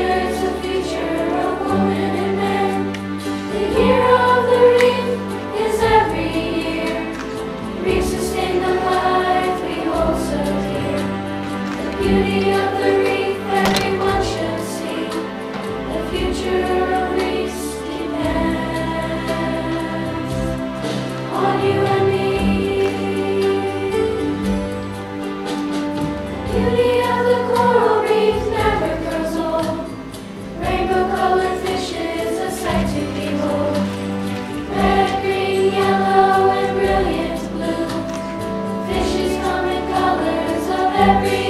treasures of you. every